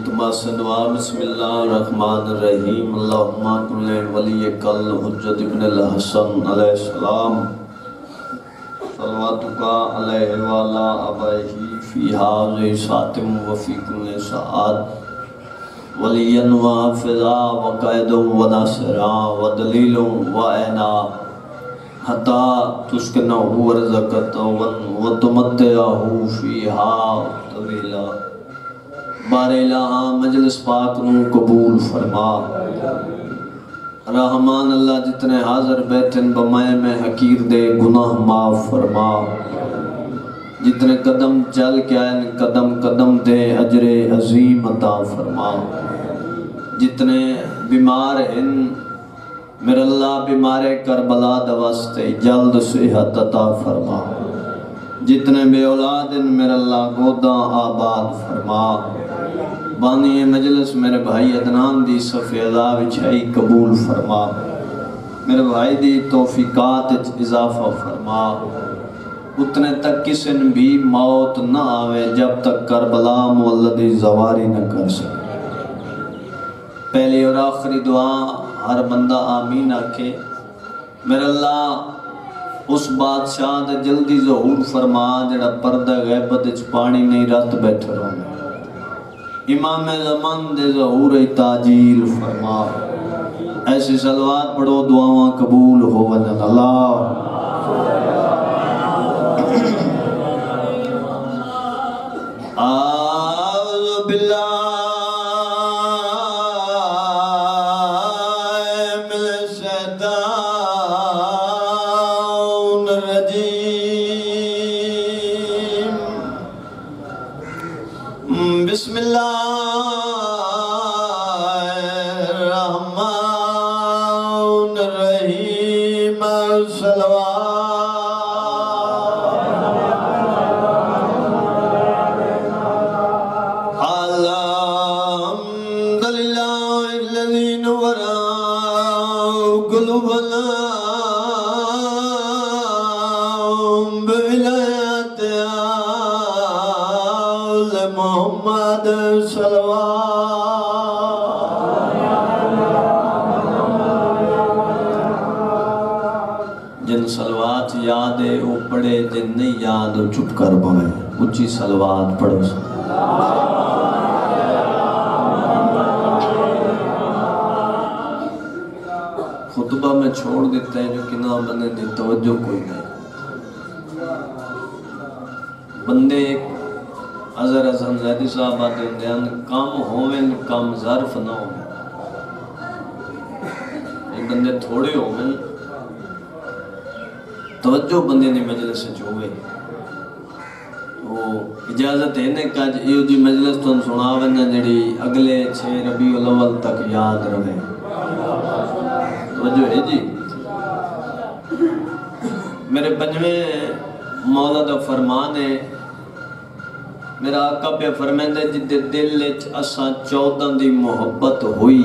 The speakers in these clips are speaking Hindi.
इल्तमास दुआ बिस्मिल्लाहिर्रहमानिर्रहीम वली कल हुज्जत इब्न हसन अलैहिस्सलाम सल्लल्लाहु अलैहि वाला फ़ी हाज़ि सातिम व फ़ी सआद। वलियन व हाफिज़ा व व दलीलु व ऐना। हता तुस्कनहु व रज़क़तहु व तुमत्तिअहु फीहा तवीला बारेला मजलिस पाक नु कबूल फरमा। रहमान अल्लाह जितने हाजिर बैठे बमाए में हकीर दे गुनाह माफ़ फरमा। जितने कदम चल के आए कदम कदम दे अजरे अजीम अता फरमा। जितने बीमार हैं मेरे अल्लाह बीमारे करबला दवास्ते जल्द सेहत अता फरमा। जितने बे औलाद मेरे अल्लाह गोदा आबाद फरमा। बानी मजलिस, मेरे भाई अदनान दी सफ़ेदा विछाई कबूल फरमा मेरे भाई दी तोफ़ीकात इजाफा फरमा उतने तक किसी ने भी मौत न आवे, जब तक करबला मुल्लदी जवारी न कर सके। पहली और आखिरी दुआ, हर बंदा आमीन आखे। मेरे अल्लाह, उस बादशाह जल्दी जहूर फरमा जड़ा पर्दा गैबत पानी नहीं रत बैठे रहो इमाम जमान जहूर ताजीर फरमा ऐसी सलवार पढ़ो दुआवा कबूल हो वन अल्लाह। जिन सलवात याद है वो पढ़े, जिन नहीं याद वो चुप कर पवे ऊँची सलवात पढ़ो खुतबा में छोड़ देता है जो कि ना बने दी, तवज्जो कोई नहीं। बंदे अजर हसन जैदी साहब आते होंगे हैं कम होवें कम ज़र्फ ना हो बंदे थोड़े होवें तवज्जो बंदे ने मजलिस होवे। वो इजाज़त है ने कज इहो जी मजलिस तुम सुना वना जड़ी अगले 6 रबी अव्वल तक याद रहे तवज्जो है जी? मेरे पंजवें मौला दा फरमान है मेरा आका पे फरमांदा जिदे दिल विच असां 14 दी मोहब्बत हुई।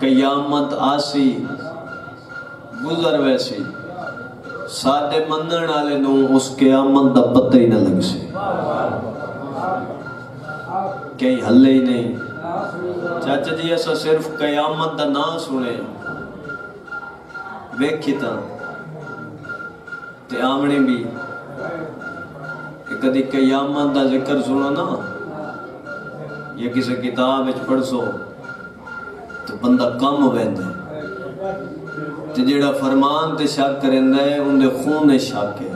कयामत आसी, गुजर वैसी। साडे मनण वाले उस कयामत दा पता ही ना लग से कहीं हल्ले ही नहीं। चाचा जी ऐसा सिर्फ़ कयामत दा नाम सुने वेखी ता, ते आमने भी कदी कयामत का ज़िक्र सुनो ना, या किसी किताब विच पढ़ सो तो बंदा कम वैंदा। ते जेड़ा फरमान ते शक करेंदा है उनदे खून ने शक है।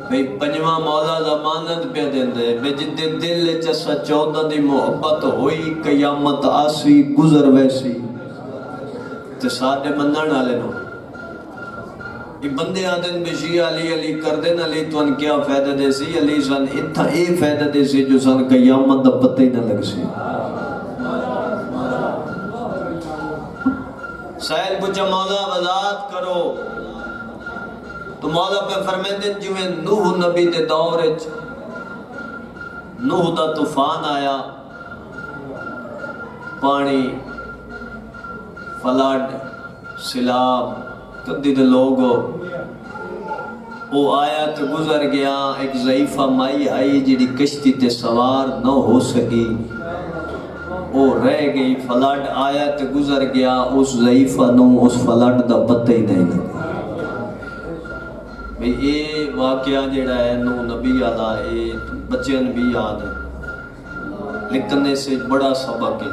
भाई, पंजवा मौला जमानत पे देंदे बे जिद्दे दिल चौदह दी मोहब्बत कयामत आसी, गुजर वैसी। ते साडे मनण वाले नो बंदे आदे बिशी अली अली कर देन अली तुन क्या फ़ायदा दे सी? अली सन इथा ए फ़ायदा दे सी जो सन कयामत दा पता ही ना लग सी. साहिल पूछा मौला वजात करो। तो मौला पे फरमाते जिवें नूह नबी दे दौर नूह दा तूफ़ान आया पानी फ्लड, सिलाब कदी दे लोग वो आया तो गुजर गया, एक ज़ईफा माई आई जी कश्ती ते सवार न हो सकी। वो रह गई, फ्लड आया तो गुजर गया, उस ज़ईफा नु उस फ्लड का पता ही नहीं लगा। भी ये वाकया जड़ा है, नू नबी वाला ये बच्चे भी याद है। लिखने से बड़ा सबक है।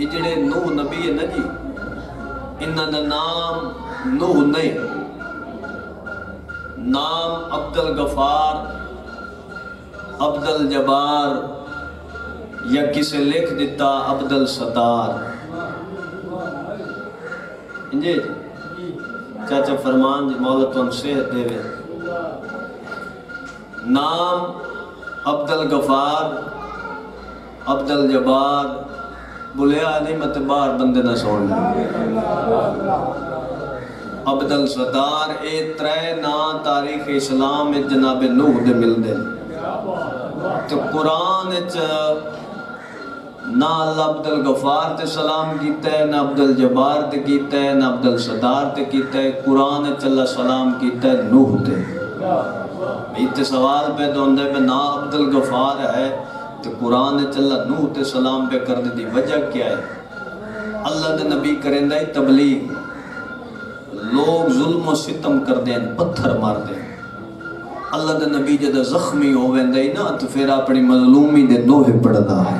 ये जड़े नू नबी है ना जी इन्हों का नाम नूह नहीं। नाम अब्दुल गफार, अब्दुल जबार, या किसे लिख दिता अब्दुल सतार जी चाचा फरमान मौलत सेहत देवे। नाम अब्दुल गफार, अब्दुल जबार बुलिया नहीं मत बाहर बंदे ना सुन अब्दुल सदार ए त्रै ना तारीख इस्लाम में जनाब नूह दे मिलदे तो कुरान च ना अल्लाह अब्दुल गफार ते सलाम कीता है ना अब्दुल जबार ते कीता है ना अब्दुल सदार ते कीता है कुरान च अल्लाह सलाम कीता है नूह ते इतने सवाल पैदा होता है ना अब्दुल गफार है तो कुरान च अल्लाह नूह ते सलाम पे करने की वजह क्या है? अल्लाह दे नबी करेंदा ही तबलीग। लोग जुल्म सितम करते हैं, पत्थर मारते हैं। अल्लाह का नबी जब जख्मी हो वेंदा ना तो फिर अपनी मजलूमी दे नोहे पढ़ता है।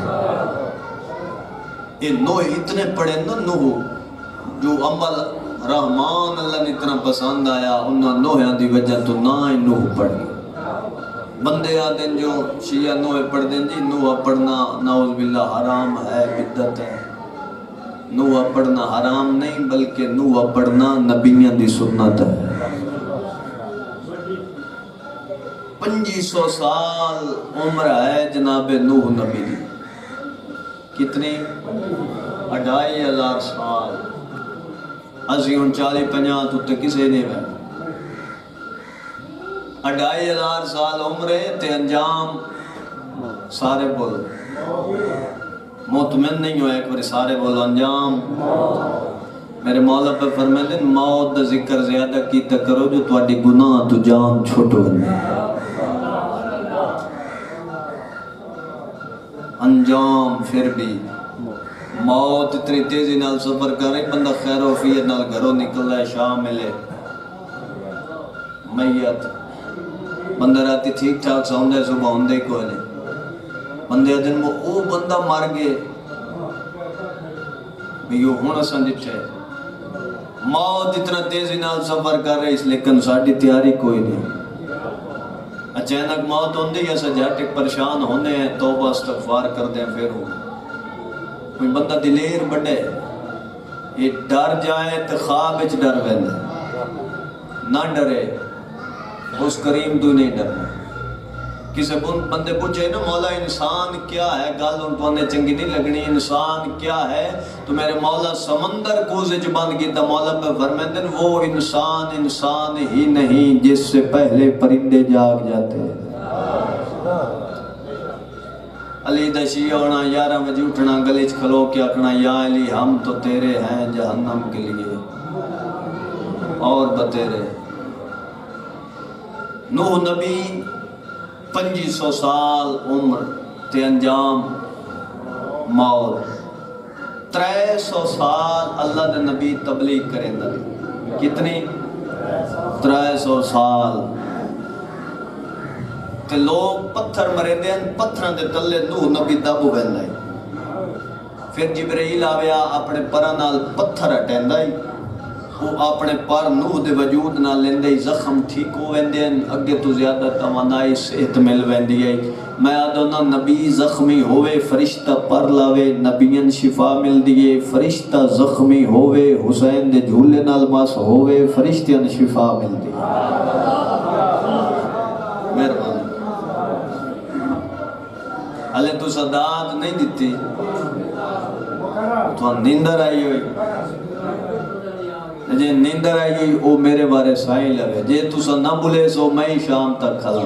ये नोहे इतने पढ़े ना नोह, जो अमल रहमान अल्लाह ने इतना पसंद आया उन्होंने नोहिया की वजह तो ना ही नोह पढ़। बंदे आते जो शिया नोहे पढ़ते जी, नोहा पढ़ना नाउज बिल्ला हराम है, बिद्दत है। नुआ पढ़ना हराम नहीं, बल्कि नुआ पढ़ना नबिया की सुन्नत है। पंजी सौ साल उम्र है जनाबे नूह नबी की कितनी? अढ़ाई हज़ार साल। असी हूँ चाली पंजाह उत्ते किसे ने मैं अढ़ाई हज़ार साल उम्र है अंजाम। सारे बोल। मुतमिन नहीं हुआ एक बार सारे बोलो, अंजाम। मेरे मौला पे फरमाते मौत का ज़िक्र ज़्यादा किया करो, जो तुम्हारी गुनाह तो जान छोटो अंजाम फिर भी। मौत इतनी तेज़ी नाल सफ़र कर रही, बंदा खैर वफियत नाल घरों निकल रहा है, शाम मिले। मैयत। बंदा राती ठीक ठाक सौंदा सुबह होंगे कोई नहीं। बंदे दिन वो ओ बंदा मर गए यो हुन असन जिठे मौत इतना तेज़ी नाल सफ़र कर रहे इस लेकिन साडी तैयारी कोई नहीं। अचानक मौत होंदी है झट परेशान होने हैं, तौबा इस्तगफार करते हैं, फिर कोई बंदा दिलेर बड़े ये डर जाए तो ख्वाब डर वेंदा ना डरे। उस करीम तू नहीं डरना। किसी बंदे पूछे ना, मौला इंसान क्या है? गल तुम्हें चंगी नहीं लगनी। इंसान क्या है? तो मेरे मौला समंदर कूजे च बंद किया मौला पे फरमेंदन वो इंसान इंसान ही नहीं जिससे पहले परिंदे जाग जाते अली दशी होना ग्यारह बजे उठना, गले च खलो के आखना, या अली, हम तो तेरे हैं जहन्नम के लिए। और बतेरे। नूह नबी पंजी सौ साल उम्र ते अंजाम मौत। त्रै सौ साल अल्लाह के नबी तबलीग करेंदा कितनी? त्रै सौ साल। ते लोग पत्थर मरेंदे हैं पत्थर के तले नूह नबी दब बहदा फिर जिबरील आया अपने परा पत्थर हटेंदा ही। वो अपने पर नूह दे वजूद ना लेंदे जख्म ठीक हो वेंदे अगे तो ज़्यादा तमन्नाई सेहत मिल वेंदी है मैं आदोना नबी जख्मी होवे फरिश्ता पर लावे नबियन शिफा मिल दिए फरिश्ता जख्मी होवे हुसैन दे झूले नाल मस होवे फरिश्तियन शिफा मिल दी मेहरबानी हले तू सदात नहीं दिती तो नींदर आई हुई जे नींदर आई वो मेरे बारे साई लगे। जे तुसा ना बुले सो मैं शाम तक खला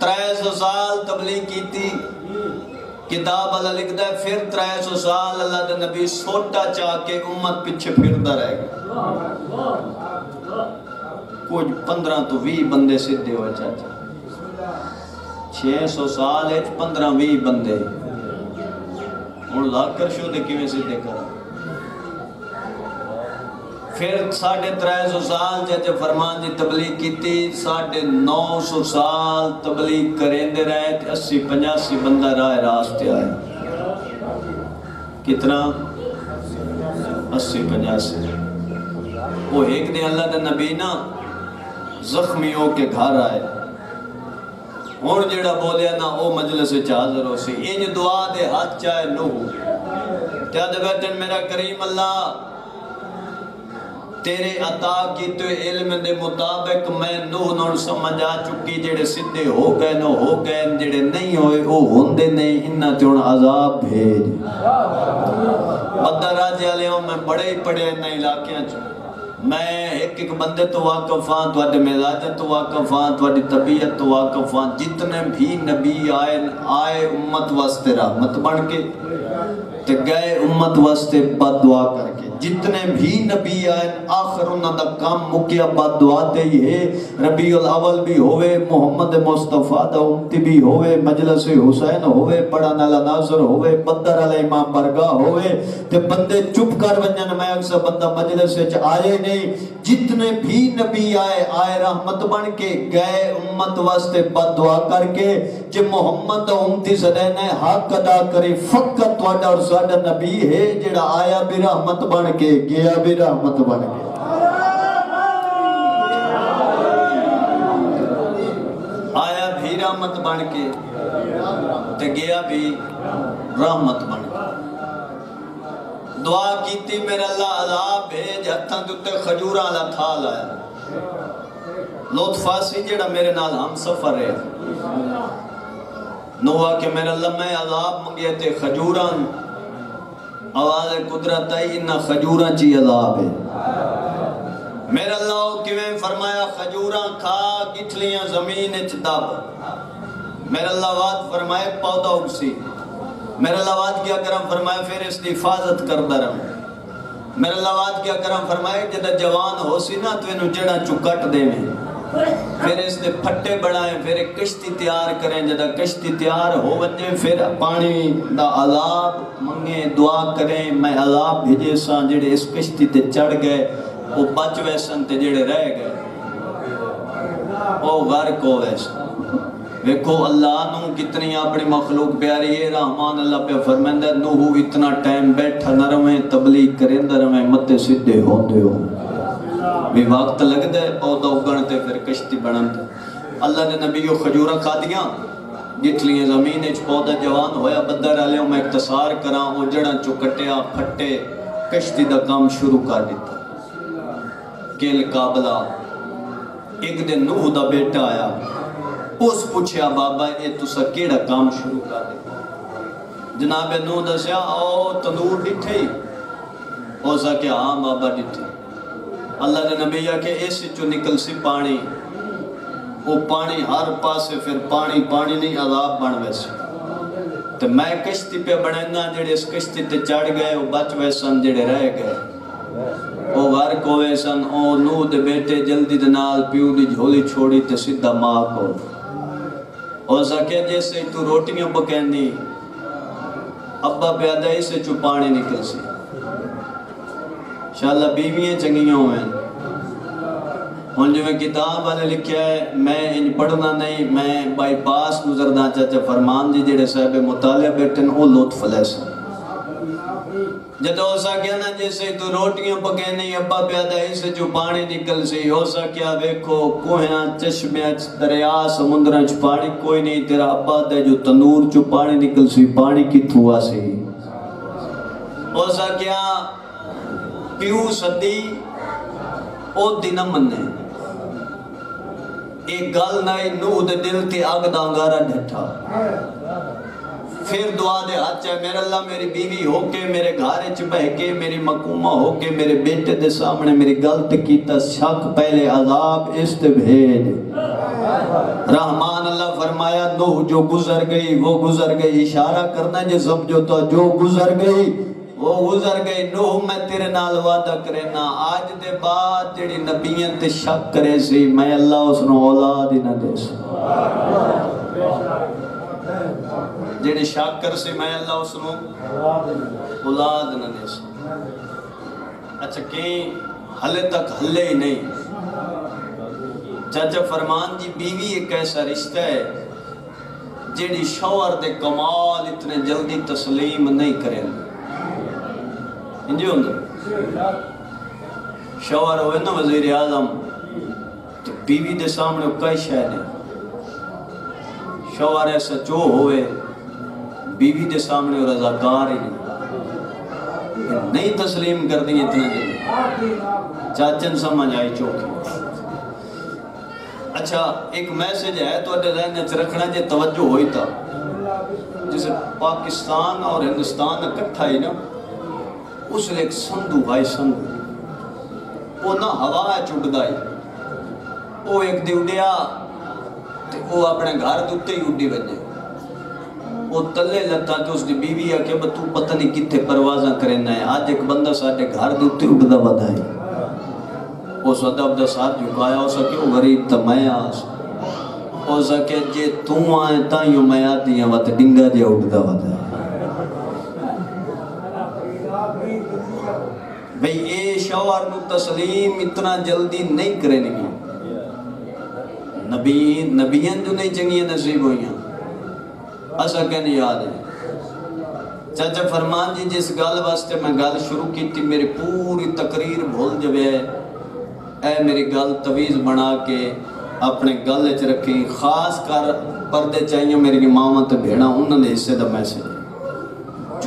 त्रै सौ साल तबलीग की थी किताब अल्लाह लिखता है, फिर त्रै सौ साल अल्लाह के नबी सोटा चाह के उम्मत पीछे फिरता रहेगा कुछ पंद्रह तो भी बंदे सीधे हो चाचा छे सौ साल पंद्रह भी बंदे। हूँ लग कर शो किमें सीधे कर? फिर साढ़े त्रै सौ साल चाचे फरमान की तबलीग की साढ़े नौ सौ साल तबलीग करेंदे रहे अस्सी पचासी बंदा राह रास्ते आए। कितना? अस्सी पचासी वो एक दिन अल्लाह का नबी ना जख्मी हो के घर आए। हूँ जो बोलिया ना वो मजलिस हाजिर हो सी इंज दुआ दे हाथ चाहे नूह। त्याद बैठन मेरा करीम अल्लाह तेरे अता की तो इल्म दे मुताबिक मैं नूह नून समझ आ चुकी जेड़े सीधे हो गए न हो गए जेड़े नहीं होए वो होंदे नहीं इन्ना ते हुन अजाब भेज बदर राजे वाले मैं बड़े ही पढ़े इन इलाकियाँ च मैं एक एक बंदे तो वाकफ हाँ थोड़े मिजाज तो वाकफ हाँ थोड़ी तबीयत तो वाकफ हाँ जितने भी नबी आए आए उम्मत वास्ते रहमत बन के ते गए उम्मत वास्ते बद दुआ करके जितने भी नबी आए, आखिर उन्होंने काम मुकिया बाद दुआ ते ही है। रबी उल अवल भी होवे, मोहम्मद मुस्तफ़ा दा उम्मती भी होवे, मजलिस हुसैन होवे पढ़न वाला नाजर होवे, बदर वाला इमाम बरगा होवे, ते बंदे चुप कर वंजन मैं अक्सर बंदा मजलिस च आए नहीं, जितने भी नबी आए आए रहमत बन के, गए उम्मत वास्ते बाद दुआ करके, जे मोहम्मद उमती सदे ने हक अदा करे, फकत तवाडा और साडा नबी है, जेड़ा आया बिरहमत बन के गया भी रहमत बन के। आया भी रहमत बन के, ते गया भी रहमत बन के। दुआ कीती मेरे अल्लाह अजाब भेज, हत्थां दे उत्ते खजूरां दा थाल आया। लोतफासी जेड़ा मेरे नाल हम सफ़र है। नोआ के मेरे अल्लाह, मैं अजाब मंगे ते खजूरां आवाज़ कुदरत आई इन्ना खजूरां ची अजाब है। मेरे अल्लाह किवें फरमाया, खजूरां खा, गिठलियाँ ज़मीन च दब। मेरे अल्लाह फरमाए, पौधा उगसी। मेरे लवाद क्या करम, फरमाए, फिर इसकी हिफाजत करता रहा। मेरे लवाद क्या करम, फरमाए जब जवान हो सी ना तो इन जड़ा चुकट देवे। फिर इसके फट्टे बनाए, फिर किश्ती तैयार करें। जब किश्ती तैयार हो वजे फिर पानी का अलाब मंगे, दुआ करें, मैं अलाब भेजे सा जेड़े इस किश्ती चढ़ गए वो बच वैसन ते जेड़े रह गए। वो गर्क हो वैसन देखो अल्लाह नु कितनी अपनी मखलूक प्यारी है, रहमान अल्लाह पे फरमांदा नूह इतना टाइम बैठा न रवे, तबलीग करेंदा रवे, मते सीधे होंदे हो। भी वक्त लगदा है पौधा उगण ते फिर कश्ती बनन अल्लाह ने नबी को खजूरा खादियाँ गिठलियाँ ज़मीन पौधा जवान होया बदर वाले मैं इख्तसार करा वो जड़ा चो कटिया फट्टे कश्ती दा काम शुरू कर दिता किल काबला एक दिन नूह दा बेटा आया उस पूछया बाबा ये तुसा केड़ा काम शुरू कर दिता जनाब नू दसिया ओ तंदूर डिठे सके हाँ बाबा डिठे अल्लाह ने नबी आके इस चो निकल सी पानी। वो पानी हर पासे फिर पानी पानी नहीं, अजाब बन वैसे तो मैं किश्ती पे बनेना जेड़े इस किश्ती ते चढ़ गए, वो बच वै सन, जेड़े रह गए। वो वर्क होवे सन, ओ नूह दे बेटे जल्दी दे नाल प्यू दी झोली छोड़ी ते सीधा माँ को। सके जैसे तू रोटियाँ पकैनी अब्बा प्यादा इसे चु पानी निकल सी। शाला बीवियाँ चंगियाँ होवें। हूँ जिमें किताब वाले लिखा है, मैं इन पढ़ना नहीं, मैं बाईपास गुजरना चाचा फरमान जी जेड़े साहब मुतालिया बैठे वो लुत्फ ले सकिया ना, जैसे तू रोटियाँ अब्बा प्यादा इस जो पानी निकल सी वेखो कुहियाँ दरिया समुद्र च पानी कोई नहीं, तेरा अब्बा दे जो तंदूर च पानी निकल सी, पानी किथों आ सी? हो सकिया प्यू सदी ओ दिन मन्ने? एक गल नहीं नूह दे दिल ते अग दा अंगारा डठा फिर दुआ दे हाथ है मेरे अल्लाह, मेरी बीवी होके, मेरे घर च बह के, मेरी मकूमा होके, मेरे बेटे दे सामने मेरी गलत कीता शक, पहले अजाब, इस भेज रहमान अल्लाह फरमाया, नूह जो गुजर गई, वो गुजर गई। इशारा करना जो समझो तो जो गुजर गई वो गुजर गई नूह मैं तेरे नाल वादा करेना आज दे बाद जेड़ी नबियाँ ते शक करे सी मैं अल्लाह उसनु औलाद ही ना दे जेड़ी शक कर सी मैं अल्लाह उसनु औलाद ना दे अच्छा कई हले तक हले ही नहीं चाचा फरमान जी बीवी एक ऐसा रिश्ता है जेड़ी शौहर दे कमाल इतने जल्दी तस्लीम नहीं करें हो वज़ीर आज़म बीवी दे सामने कई शह ने शौहर ऐसा चो होए बीवी दे सामने रजाकार ही नहीं तस्लीम कर दी इतना जल्दी चाचन समझ आई चौकी अच्छा एक मैसेज है तो जहन रखना जे तवज्जो होई पाकिस्तान और हिंदुस्तान इकट्ठा ही ना उस एक संधु भाई संधु। वो ना हवा चुड़दा ही वो एक दी उड़िया ते वो अपने घर के उत्ते ही उड्डी वजे वो तले लत्ता तो उसकी बीवी आके तू पता नहीं कितने परवाजा करना है। आज एक बंदा साढ़े घर के उत्ते उड़दा बदा है। उस अदब का साथ झुकाया हो सके वो गरीब तो मैं आस। हो सके जे तू आए ताइयो मैं आती हाँ वत डिंगा जे उड़दा वदा भाई ये शौहर नु तस्लीम इतना जल्दी नहीं करेंगे नबी नबियन जो नहीं चंगियाँ नसीब हुई असा कहने याद है चाचा फरमान जी जिस गल वास्ते मैं गल शुरू की थी मेरी पूरी तकरीर भूल जवे ए मेरी गल तवीज बना के अपने गल च रखी खास कर पर्दे चाहिए मेरी मावा तो भेड़ा उन्होंने हिस्से का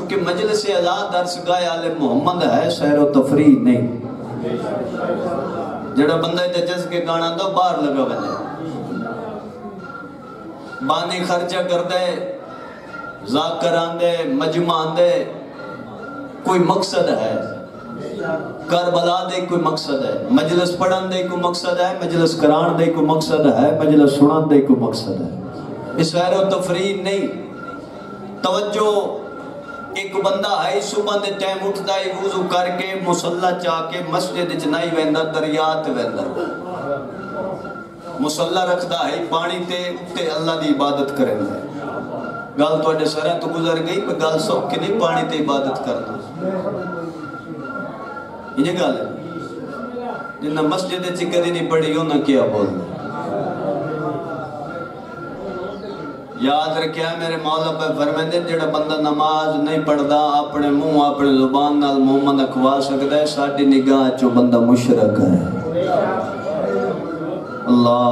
चूँकि मजलिस आज़ाद दर्श गाय आले मोहम्मद है, सैर तफरी नहीं। जड़ा बंदा जस के गाना तो बाहर लगा बने बानी खर्चा कर दे जाकर आंदे मजमा आंदे कोई मकसद है। कर करबला दे कोई मकसद है, मजलिस पढ़न दे कोई मकसद है, मजलिस करान दे कोई मकसद है, मजलिस सुनन दे कोई मकसद है। इस सैर तफरी नहीं। तवज्जो एक बंदा है, सुबह के टाइम उठता है, वज़ू करके मुसल्ला चा के मस्जिद च नहीं वेंदा दरिया ते वेंदा। मुसल्ला रखता है, पानी ते उत्ते अल्लाह की इबादत करेंदा गल थोड़े सर तो गुजर गई, पर गल सौखी नहीं, पानी ते इबादत करना ये गल जिन्ना मस्जिद च कदी नहीं पढ़ी उन्हें क्या बोलना याद रखिया मेरे मौला पे फरमाते जेड़ा बंदा नमाज़ नहीं पढ़ता अपने मुँह, अपने ज़ुबान नाल मोहम्मद अखवा सकता है, साडी निगाह चो बंदा मुशरक है। अल्लाह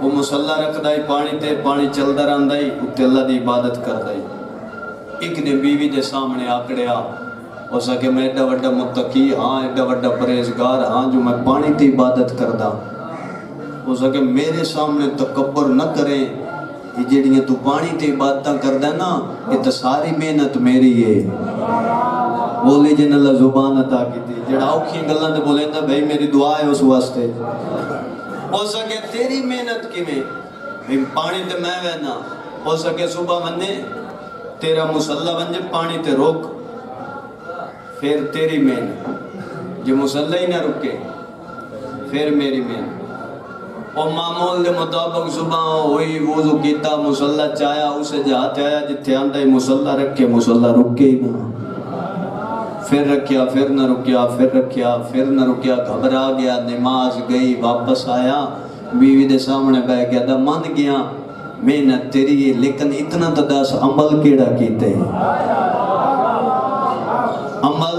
वो मुसल्ला रखता है, पानी ते पानी चलता रहता है, उत्ते अल्लाह की इबादत करता है। एक दिन बीवी के सामने आकड़िया हो सके मैं एडा वा मुतकी हाँ एडा वा परहेजगार हाँ जो मैं पानी की इबादत करता हो सके, मेरे सामने तकबर न करे ये जेड़ियाँ तू पानी ते इबादत करदा ना ये तो सारी मेहनत मेरी है। बोले जिन अल्लाह ज़ुबान अता की जेड़ा औखी गल्लां ते बोले ना, भाई मेरी दुआ है उस वास्ते। हो सके तेरी मेहनत किवें भाई पानी ते मैं वहना। हो सके सुबह वने तेरा मुसल्ला वने पानी ते रोक। फिर तेरी मेहनत। जो मुसल्ला ही ना रुके, फिर मेरी मेहनत। और मामूल के मुताबिक सुबह हुई वज़ू किया मुसल्ला चाया, उसे जात आया जिथे आंदा मुसल्ला रखे, मुसल्ला रुके ना। फिर रखिया, फिर न रुकिया, फिर रखिया, फिर न रुकिया, घबरा गया, नमाज़ गई, वापस आया। बीवी के सामने बह गया, दा मन गया, मेहनत तेरी है, लेकिन इतना तो दस अमल केड़ा कीते अमल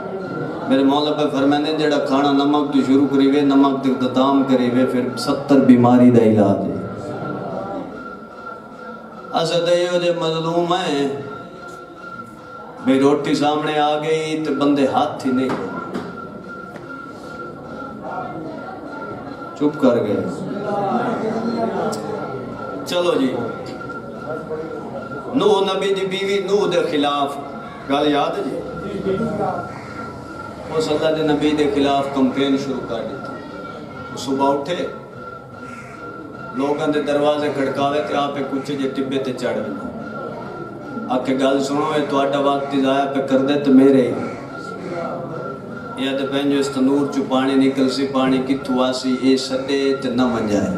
मेरे मौला पे फरमाने जेड़ा खाना नमक तो शुरू करीवे, नमक तक दताम करीवे, फिर सत्तर बीमारी का इलाज है। असद यो जे मजलूम है। भाई रोटी सामने आ गई तो बंदे हाथ ही नहीं चुप कर गए। चलो जी। नूह नबी दी बीवी नूह दे खिलाफ। गल याद जी? उस अल्लाह के नबी के खिलाफ कंपेन शुरू कर दी। सुबह उठे, लोगों के दरवाजे खड़कावे तो आप कुचे जे टिब्बे ते चढ़ बिना आके गल सुनो, ये थोड़ा वक्त जाया पे कर दे तो मेरे या तो पैंजो इस तंदूर चु पानी निकल सी पानी कितों आसी ये सदे तो न मंजाए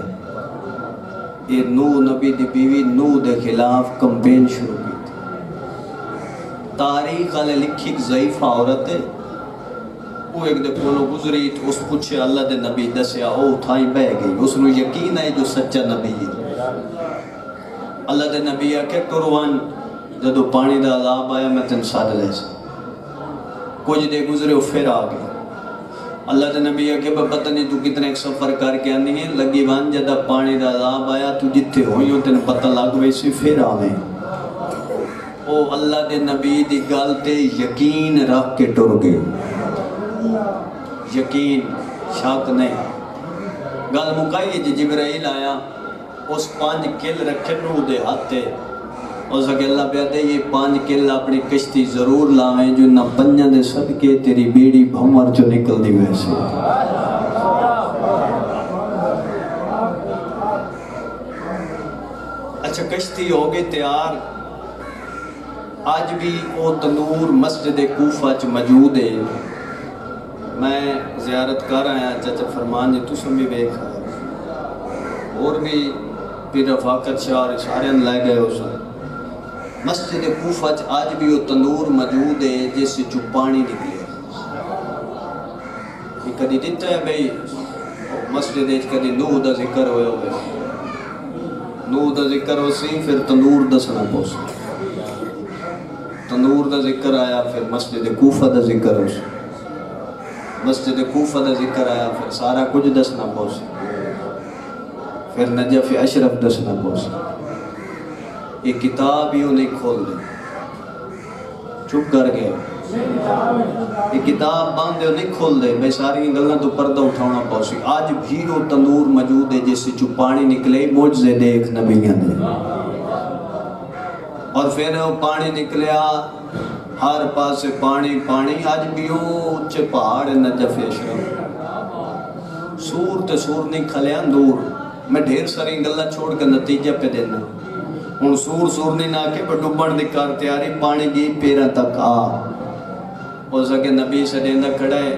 ये नू नबी की बीवी नू के खिलाफ कंपेन शुरू की तारीख आले लिखी जयीफा औरत है वो एक दे कोलों गुजरी तो उस पूछे अल्लाह दे नबी दसिया ओ, थाई बह गई। उसनु यकीन है जो सच्चा नबी है। अल्लाह दे नबी आके टुरवान जो पानी का अलाब आया, मैं तेन सद ले कुछ दे गुजरे फिर आ गए। अल्लाह के नबी आगे पता नहीं, तू कितने एक सफ़र करके आनी है। लगी वन जब पानी का अलाब आया, तू जिथे हो, तेन पता लग वैसे फिर आवे। ओ, अल्लाह के नबी की गल ते यकीन रख के टुर गए। यकीन शक नहीं। गल मुकाई जी, जिबराइल आया, उस पाँच किल रखे नू दे हाथे। उस अल्लाह पे आते ये पाँच किल अपनी किश्ती ज़रूर लावें, जो ना पंजा दे सदके तेरी बेड़ी भंवर चो निकल दी वैसे अच्छा किश्ती हो गई तैयार। आज भी वो तंदूर मस्जिद कूफा च मौजूद है। मैं जियारत कर आया चाचा फरमान जी तुम भी वेख। और भी फिर रफाकत शाह सारे लै गए उस मस्जिद कूफा च आज भी वो तंदूर मौजूद है, जिस चु पानी निकले। कभी दिता है भाई? मस्जिद कभी नूह का ज़िक्र हो नूह का ज़िक्र हो सी, फिर तंदूर दसना पौस। तंदूर का ज़िक्र आया, फिर मस्जिद कूफा का ज़िक्र हो मस्जिद कूफा का ज़िक्र आया, फिर सारा कुछ दसना पौस। फिर नजफ अशरफ दसना पौस। ये किताब ही उन्हें खोल दे। चुप कर गए। ये किताब बंद नहीं खोल दे। मैं सारी गलों तो पर्दा उठाना पौसी। आज भी वो तंदूर मौजूद है जिस चु पानी निकले मुझे देख नबिया ने और फिर वो पानी निकलिया हर पास पानी पानी आज भी वो उच्चे पहाड़ नजफ अशरफ सूर तो सूर नहीं खलिया दूर। मैं ढेर सारी गल्ला छोड़ के नतीजा पे देना। हूँ सूर सूर नहीं ना के पर डुबण की कर तैयारी पानी की पैर तक आ। हो सके नबी सडेंदा खड़ा है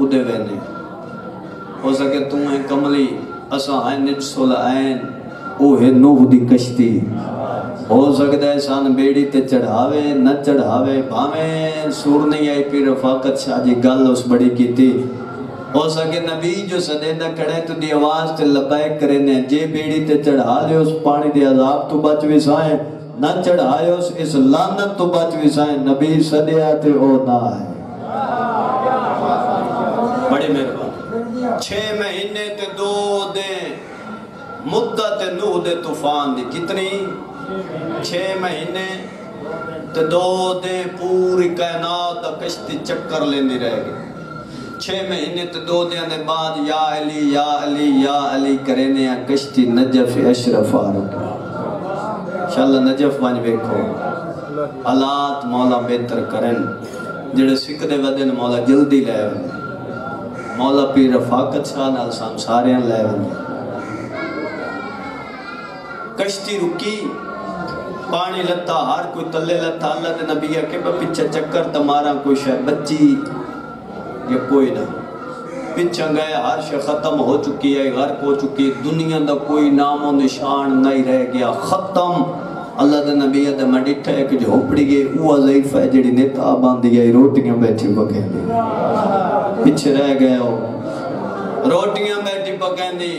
उदे वेने। हो सके तू है कमली, असा है निजसुल ऐन ओ है नूह दी कश्ती। हो सकता है सन बेड़ी ते चढ़ावे, न चढ़ावे, भावे सूर नहीं आई पी रफाकत शाह जी गल उस बड़ी की हो सके नबी जो सदेदा खड़े तो दी आवाज़ ते लबैक करे ने, जे बेड़ी ते चढ़ा ले उस पानी दे अजाब तो बच विसाए न चढ़ाए उस इस लानत तो बच विसाए नबी सदया ते ओ ना है बड़ी मेहरबानी। छह महीने ते दो दे मुद्दत नूह दे तूफ़ान दी कितनी छह महीने ते दो दे पूरी कायनात कश्ती चक्कर लेंदी रह छः महीने तो दो दिन के बाद या अली या अली या अली करे ने कश्ती नजफ अशरफ आ शाला नजफ बन वेखो। हालात मौला बेहतर करन। जेड़े सिखते वदन मौला जल्दी लै मौला पी रफाकत शाह नाल साम सारे लै कश्ती रुकी पानी लता हर कोई तले लता अल्लाह के नबी के पीछे चक्कर तमारा कोई शायद बच्ची। या कोई ना। पिछा गए हर्ष खत्म हो चुकी है, गर्क हो चुकी दुनिया का कोई नामो निशान नहीं रह गया। खत्म। अल्लाह के नबी ते मैं डिठा, एक झोपड़ी गई वो ज़ईफ है जी नेता बांधी गई रोटियाँ बैठी पकेंदी। पिछे रह गए हो। रोटियाँ बैठी पकेंदी।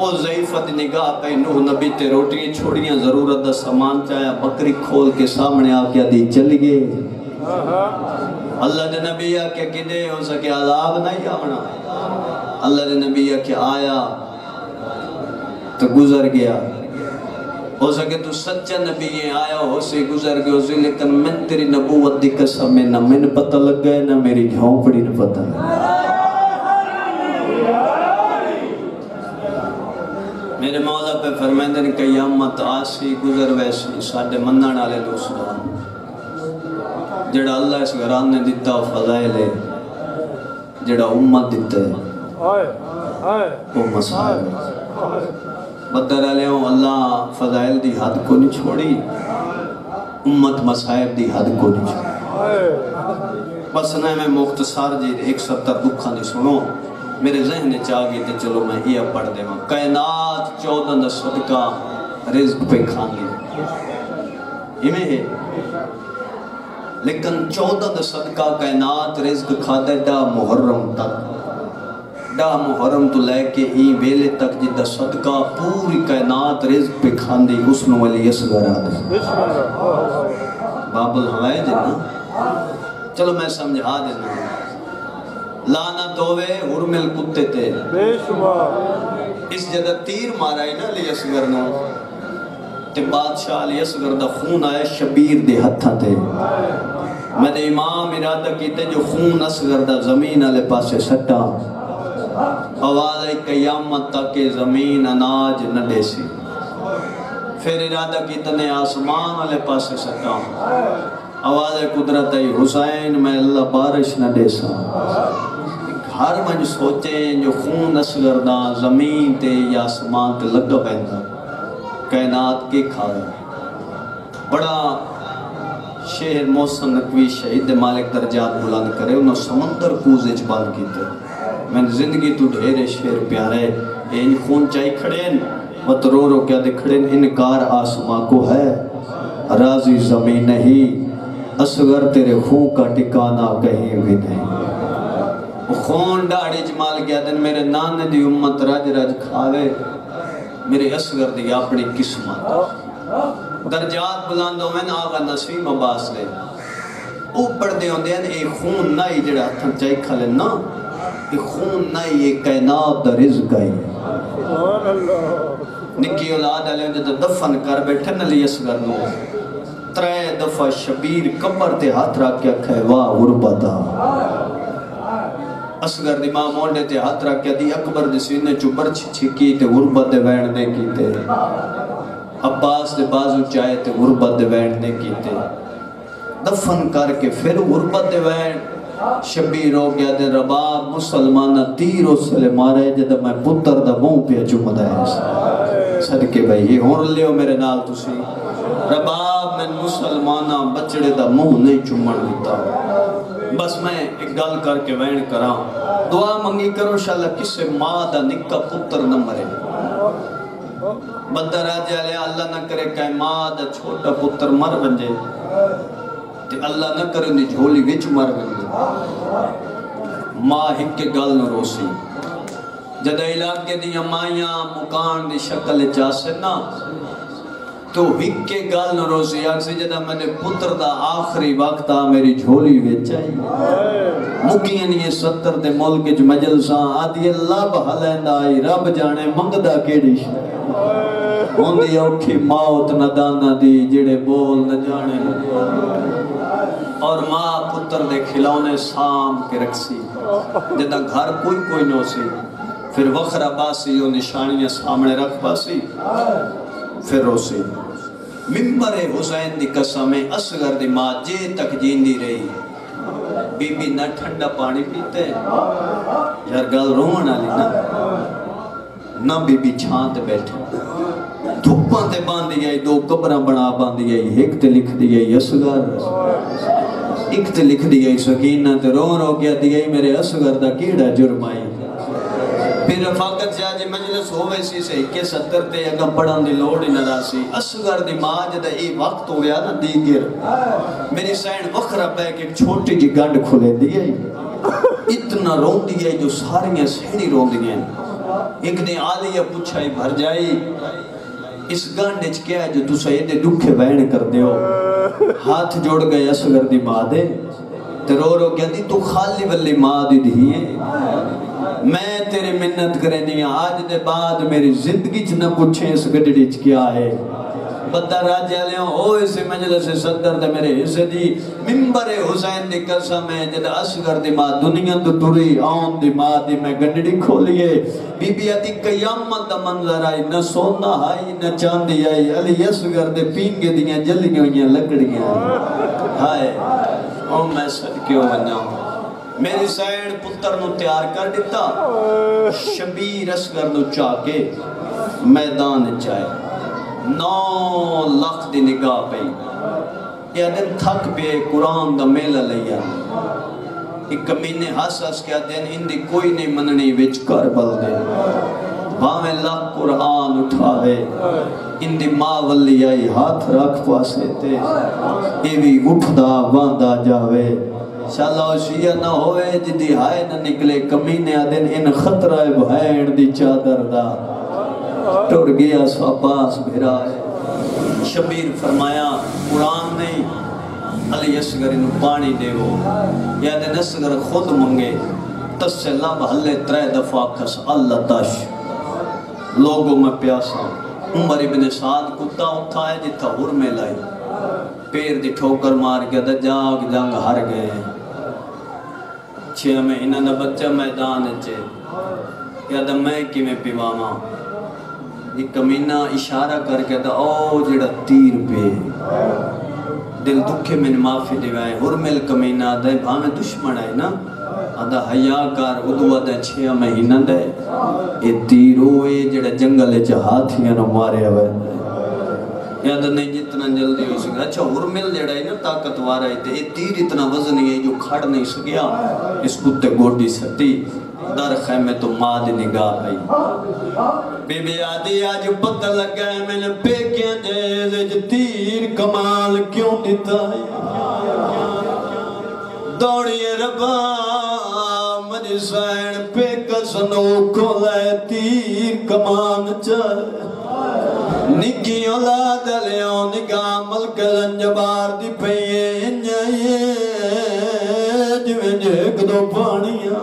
ओ ज़ईफत निगाह पे नूह नबी ते रोटियाँ छोड़ियाँ, ज़रूरत का सामान चाया बकरी खोल के सामने आके दी चल गए अल्लाह के नबी आके किदे हो सके अजाब नहीं आना अल्लाह के नबी आके आया। तो गुजर गया। हो सके तू सच्चा नबी है, आया हो से गुजर गयो। से लेकिन मैं तेरी नबूवत दी कसम है, ना मैंने पता लग गया ना मेरी झोंपड़ी ने पता लग। मेरे मौला पे फरमाते ने कयामत आसी गुजर वैसी साडे मनण वाले दोस्तों जेड़ा अल्लाह इस घरान ने दिता फजाइल है। जेड़ा उम्मत दिता है। वो मसाइल। बदर वाले अल्लाह फजाइल दी हद को नहीं छोड़ी उम्मत मसाइब दी हद को नहीं छोड़ी। बस ना मैं मुख्तसर जी एक सत्तर दुखा दी सुनो। मेरे जहन च आ गई तो चलो मैं ये पढ़ देव। कैनात चौदह सदका रिज्क पे खांगे। इवें है। लेकिन चौदह सदका कैनात रिज्क खादे डा मुहर्रम तक। डा मुहर्रम तो लैके ई वेले तक जिदा सदका पूरी कैनात रिज्क पे खांदी, उसनु वाली असगर आदे बाबुल हवाए जिन्ना चलो मैं समझा देना। लाना दोवे हुरमिल कुत्ते ते। इस जगह तीर मारा ही ना अली असगर नो। ते बादशाह अली असगर दा खून आया शबीर दे हत्थां ते। मैंने इमाम इरादा कीते जो खून असगर दा ज़मीन वाले पासे सट्टा। आवाज़ आई कयामत तक के ज़मीन अनाज न देसी फिर इरादा कीता ने आसमान वाले पासे सट्टा आवाज़ कुदरत आई हुसैन मैं अल्लाह बारिश न देसा हर मन सोचे जो खून असगर दा ज़मीन ते या आसमान ते लगा पैंदा कायनात के खावे बड़ा शेर मोहसन नकवी शहीद मालिक दर्जात बुलंद करे उन्होंने समंदर कूजे च बंद कीते मैंने ज़िंदगी तू ढेरे शेर प्यारे इन खून चाई खड़े मत रो रो क्या दे खड़े इनकार आसमां को है राज़ी ज़मीन नहीं असगर तेरे खून का ठिकाना कहीं भी नहीं खून दाढ़ी च माल गया दिन मेरे नाने दी उम्मत रज रज खावे। मेरे असगर दी अपनी किस्मत। दर्जात बुलंद होवे ना आगा नसीम अब्बास ले ऊपर दे होंदे ने ए खून नहीं जेड़ा हथन चाई खले ना ए खून नहीं ये कायनात दा रिज़्क है सुभान अल्लाह निक्की औलाद वाले जद दफन कर बैठे न ली असगर नो। त्रै दफ़ा शबीर कब्र ते हाथ रख के आखे वाह गुरबता असगर दी माँ मोंडे ते हाथ रख के दी अकबर दे सीने चु बरछ छिकी ते गुरबत दे वैण ने कीते। अब्बास दे बाजू चाहे ते गुरबत दे वैण ने कीते। दफन करके फिर गुरबत दे वैण शबीर हो गया ते रबाब मुसलमान तीर उसले मारे जद मैं पुत्र दा मुँह पे चुमदा है सदके भाई, ये हुन लियो मेरे नाल तुसी। रबाब मैं मुसलमाना बचड़े दा मुँह नहीं चुमण दिता बस मैं एक गल करके वैन करा। दुआ मंगी करो, शाला किसे माँ दा निक्का पुत्र न मरे। बंदा राजे अल्लाह न करे कह माँ दा छोटा पुत्र मर ते अल्लाह न करे नी झोली विच मर वंजे माँ हिक गल न रोसी। जद इलाके दी माइयाँ मुकान दी शक्ल चासे ना तो हिक्के गल न रोसी आखसी जदा मैंने पुत्र दा आखिरी वक्त आ, मेरी झोली विच आई। मुकियाँ नहीं सत्तर दे मुल्क च मजलसा आदि लब हलैंदा आई, रब जाने मंगदा केड़ी होंदी औखी मौत नदाना दी, जेड़े बोल न जाने। और माँ पुत्र दे खिलौने साम के रखसी जदा घर कोई कोई नो सी फिर वखरा बासी वो निशानियाँ सामने रख पासी फिर रोसी मिंबर हुसैन दी कसम है असगर दी माँ जे तक जींदी रही बीबी न ठंडा पानी पीते, यार गल रोवन वाली ना। ना बीबी छां ते बैठे। धुप्पां ते बांधी आई, दो कबरां बना बांधी आई, एक ते लिख दी आई, असगर। एक ते लिख दी आई, सकीना ते रो रो के दी आई, मेरे असगर दा कीड़ा जुर्म आई फिर रफाकत जा जे मजलिस होवे सी से के 70 ते अगा पढ़न दी लोड़ ही न रासी असगर दी माँ जद ए वक्त हो गया ना दी गिर मेरी सैन वखरा पै के छोटी जी गंड खुले दी आई इतना रोंदी है जो सारियाँ सहेड़ी रोंदियाँ एक ने आलिया पुछाई भर जाई, इस गंड च क्या है जो तुस एदे दुखे बहन कर दियो हाथ जोड़ गए असगर दी माँ दे। रो रो कहती तू खाली वल्ली माँ दी धी है तेरी मिन्नत करनी आज दे बाद मेरी ज़िंदगी च न पूछे इस गड्डी च क्या है। बद्दा सदर मेरे हिस्से दी मिंबर हुसैन दी कसम है, जद असगर दी माँ दुनिया तो टुरी आउन दी माँ दी मैं गंडड़ी खोलिए। बीबी कयामत दा मंजर आई, न सोना न चांदी आई, अली असगर दे जलियाँ लकड़ियाँ। हाय, ओ, मैं सदके वना मेरी सैन पुत्र तैयार कर दिता शबीर असगर चाके मैदान चाहे नौ लख दी निगाह या दिन थक पे कुरान दा मेला लिया एक महीने हस हस के दिन इंदी कोई नहीं मननी विच कर बल दे भावें लख कुरान उठावे इंदी माँ वल्ली आई हाथ रख पासे ते ये भी उठदा बांदा जावे शाला ना होवे जिदी हाय निकले कमीने इन खतरा है दी चादर दा। गया स्वापास भिरा शबीर फरमाया, कुरान नहीं, अली असगर इन पानी देवो। दिन खुद मंगे तस्से लब त्रै दफ़ा खस अल्लाह तश। लोगों में प्यासा, उमर इब्ने साद कुत्ता उठा है जिथा हुर में लाई। पैर दी ठोकर मार के जाग जंग हार गए। छह महीना दा बच्चा मैदान च या दा मैं किवें पिवावां? एक कमीना इशारा करके तो ओ जेड़ा तीर पे दिल दुखे में माफ़ी दिवाए। हुर मिल कमीना दे, भावे दुश्मन है ना। अदा हया कर, उदू अदा छह महीना दे। ए तीर ओ ए जेड़ा जंगल च हाथियाँ मारे हुए याद नहीं जितना जल्दी हो सके। अच्छा हुरमिल जेड़ा है ना, ताकतवर है ते तीर इतना वज़न है जो खड़ नहीं सकिया इस कुत्ते गोडी सटी दर खैमे तो माँ दी निगाह पई। बेबे आदि, आज पता लगा है, मैंने पेके दे तीर कमाल क्यों दिता है? दौड़िए रबा मज सैन पे कसनो खोले तीर कमान च निकी औलाद लियो निगाह मलक जबार दी पईए जिवें जेक दो पानिया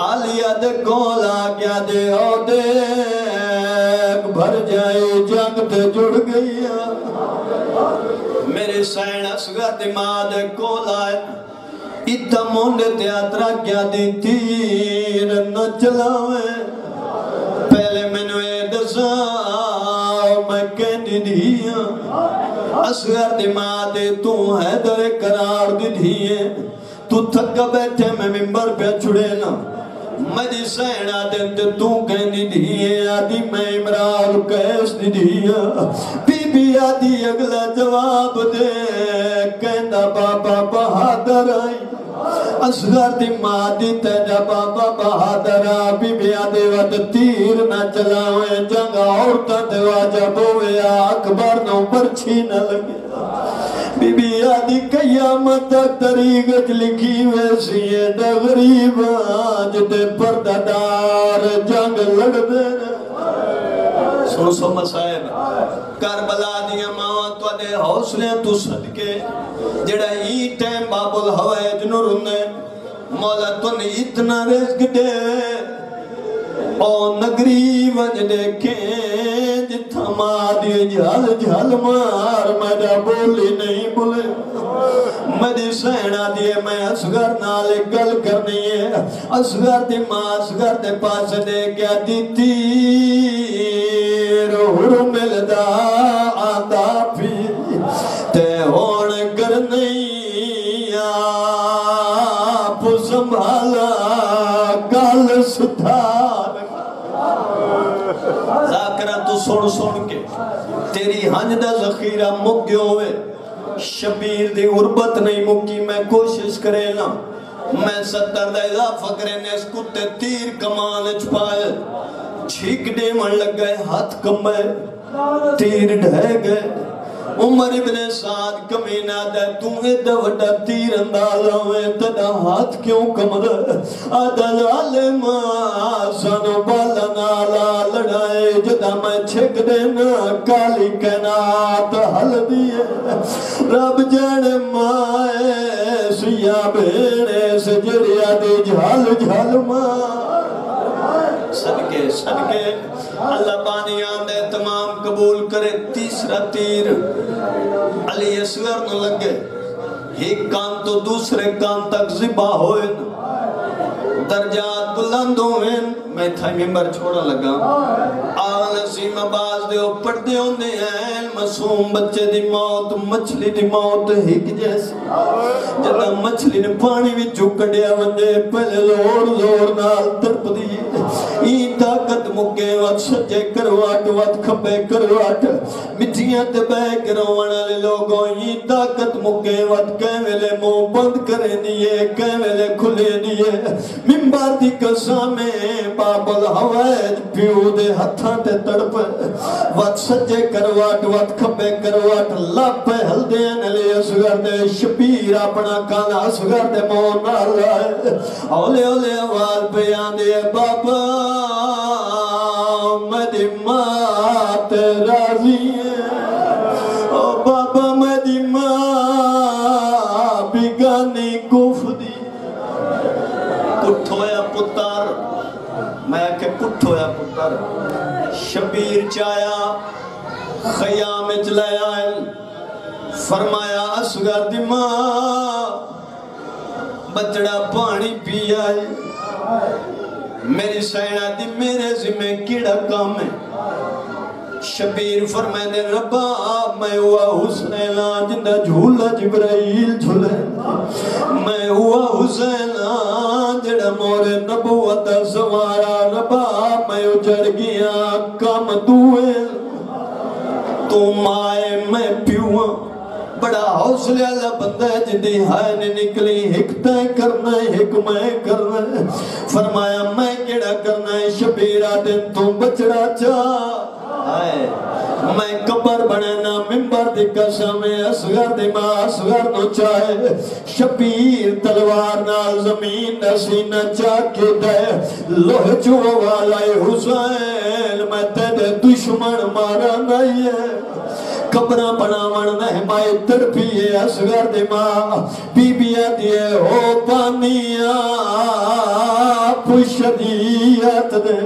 आलिया दे कोला क्या दे ओ दे भर जाए जंग ते जुड़ गई मेरे सैन असगर दिमाग को लाए इतना मुंडे त्यात्रा क्या दी तीर न चलावे पहले मैनू ये दसा मैं असगर दिमाग तू है दरे करार दिधिए तू थक बैठे मैं मिंबर पे छुड़े ना। मरी सैना दे ते कह निधिए आदि मैं इमरान कैस दिया बीबी आदि अगला जवाब दे कहना बाबा बहादुर आई असगर दी माँ दी तेजा बाबा बहादुर बीबिया दे तीर न चलावे जंग औरतां ते वाजब होवे अकबर नो परछी न लगे। बीबी आदि कयामत तक तरीक च लिखी वैसी है गरीब जिते परदादार जंग लड़दे सुनो सुनो साहब करबला ਕੇ ਹੌਸਲੇ ਤੂੰ ਸਦਕੇ। ਜਿਹੜਾ ਈ ਟਾਈਮ ਬਾਬਲ ਹਵਾਇਜ ਨੂਰਨੇ ਮੌਲਾ ਤੁਨ ਇਤਨਾ ਰਿਜ਼ਕ ਦੇ ਉਹ ਨਗਰੀ ਵੰਜ ਦੇਖੇ, ਜਿੱਥਾ ਮਾਦੀ ਜਲ ਜਲ ਮਾਰ ਮੇਰਾ ਬੋਲੀ ਨਹੀਂ ਬੁਲੇ ਮੇਰੀ ਸਹਿਣਾ ਦੀ ਮੈਂ ਅਸਗਰ ਨਾਲ ਗੱਲ ਕਰਨੀ ਹੈ ਅਸਗਰ ਦੀ ਮਾਂ ਅਸਗਰ ਦੇ ਪਾਸ ਦੇ ਗਿਆ ਦਿੱਤੀ ਰੋਹ ਮਿਲਦਾ। संभाला गल सुधार तू सुन सुन के। तेरी हंज दा जखीरा मुक गयो शबीर दी उर्बत नहीं मुकी मैं कोशिश करे ना। मैं सत्तर इजाफा करे ने कुत्ते तीर कमान च पाए। छीक देवन लग गए हाथ कमे तीर ढह गए। उमर इब्ने साद कमीना दे तू एदा वड्डा तीर अंदाज होवे तदा हाथ क्यों कमद आदा जालिम सन बल नाला लड़ाए जदा मैं छिक देना काली कनात हल दिए रब जन माए सिया भेड़े सजरिया दे झल झल मार सदके सदके अल्लाह बानियाँ दे तमाम कबूल करे तीसरा तीर अली असगर न लगे एक कान तो दूसरे कान तक जिबा होए दर्जात बुलंद होए मैं था मेंबर छोड़ा लगा आल नसीम आबाज दे पढ़दे होंदे हैं मासूम बच्चे दी मौत मछली दी मौत हिक जैसी जदा मछली ने पानी विच कढिया वंजे पहले ज़ोर ज़ोर नाल तड़पदी ई ताकत मुके वत सज्जे करवाट वत खब्बे करवाट मिठियाँ ते बह के वाले लोगों ई ताकत मुके वत कै वेले मुँह बंद करे दिए कै वेले खुले दिए मिंबर दी कसम बाबल हवाज पियो दे हत्थां ते तड़प वत सज्जे करवाट वत खब्बे करवाट लापे हलदे नले असगर दे शबीर अपना काला असगर दे मोह नाल लाए औले औले आवाज़ पे आंदे बाबा मेरी माँ राज़ी है ओ बाबा मेरी माँ बिगानी कुफदी कुठोया पुत्र? मैं के कुठोया पुत्र? शबीर चाया खयाम चलाया फरमाया असगर दी माँ बचड़ा पानी पी आए मेरी सैना दी मेरे जिम्मे कीड़ा काम है। शबीर फरमाने रब्बा, मैं हुआ हुसैना ज़िंदा झूला जिब्राइल झूले मैं हुआ हुसैना, जेड़ा मोरे नबूवत सवारा, रब्बा, मैं उजड़ गया, कम दुए तू माए, मैं पियूआ। बड़ा हौसले वाला बंदा है जिंदी हाय ने निकली। हिक तय करना है हिक मैं करना है। फरमाया, मैं केड़ा करना है? शबीरा दिन तू बचड़ा चा। मैं कबर बनना मिंबर दी कसम असगर दी माँ असगर नो चाहे। शबीर तलवार नाल ज़मीन दा सीना चाक दे। लोह चुओ वाला हुसैन, मैं तेरे दुश्मन मारा नहीं है कबरा बनावण नहमाए तड़पिए असगर दे मां बीबिया दिए हो पानिया पुशदियत दे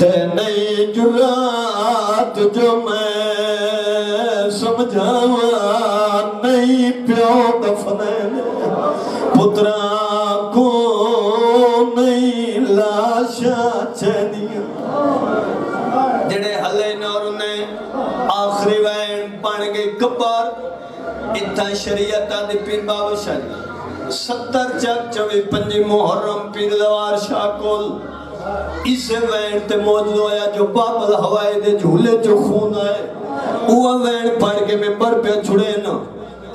ते नहीं जुरात जो मैं समझावा नहीं प्यो गई इतना शरीयत दी पीर बाबा शाह। सत्तर चक चौबी पंजी मुहर्रम पीर दवार शाह कोल। इस वैन ते मौजूद होया जो बाबल हवाए दे झूले चो खून आए। वो वैन पढ़ के मेंबर पे छुड़े ना।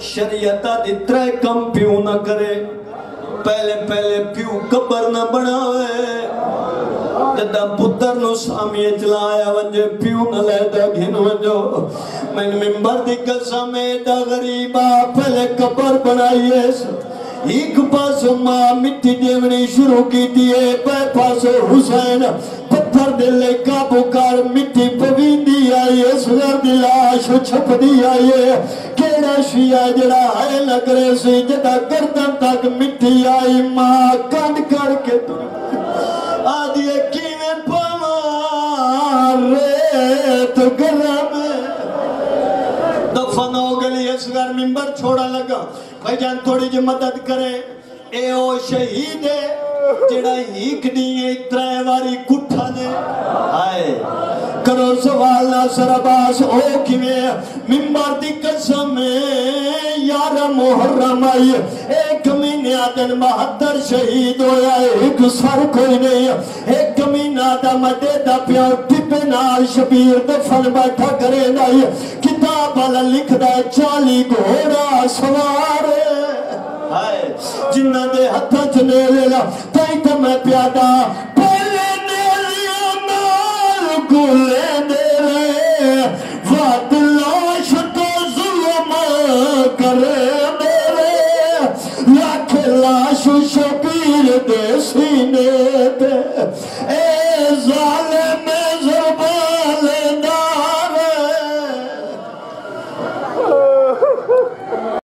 शरीयत दी त्रै कम प्यू ना करे। पहले पहले प्यू कबर ना बनावे जदा पुत्र नु सामिए चलाया वंजे प्यू न लेदा घिन वंजो मैं मिंबर दी कसम दा गरीबा पहले कबर बनाई है एक पास मां मिट्टी देवनी शुरू की दिए पे पास हुसैन। पत्थर दे ले काबू कर मिट्टी पवींदी आई है सुगर दी लाश छपदी आई। है केड़ा शिया जड़ा है लगरे से जदा गर्दन तक मिट्टी आई मां कंड करके गरम। दफन हो असगर मिंबर छोड़ा लगा। भाई जान थोड़ी जी मदद करे। ए ओ शहीद है। हीक दी त्रै वारी कुठा ने। हाय, करो सवाल ना सरबास ओ किवे? मिंबर दी कसम यार मुहर्रम आई। एक महीने दिन बहत्तर शहीद होया एक सर कोई नहीं। एक महीना दा मडे दा प्यो टिपे नाल शबीर दफन बैठा करे नहीं किताब वाला लिखदा चाली घोड़ा सवार। हाय जिन्ना दे हत्थां च नेले ताई तो मैं प्यादा। पहले नेलिया नाल गुले नेले वाद लाश तो जुल्म करे मेरे लाख लाश शबीर दे सीने ते